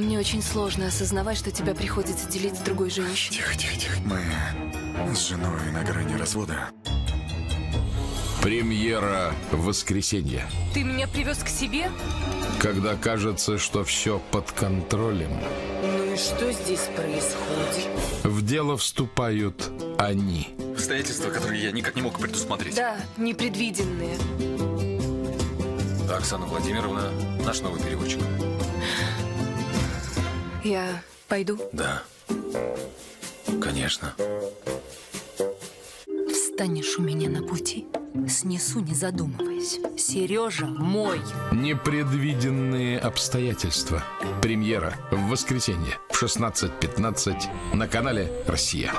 Мне очень сложно осознавать, что тебя приходится делить с другой женщиной. Тихо, тихо, тихо. Мы с женой на грани развода. Премьера в воскресенье. Ты меня привез к себе? Когда кажется, что все под контролем, Ну и что здесь происходит? в дело вступают они. Обстоятельства, которые я никак не мог предусмотреть. Да, непредвиденные. Оксана Владимировна, наш новый переводчик. Я пойду. Да. Конечно. Встанешь у меня на пути. Снесу, не задумываясь. Сережа мой. Непредвиденные обстоятельства. Премьера в воскресенье в 16.15 на канале «Россия».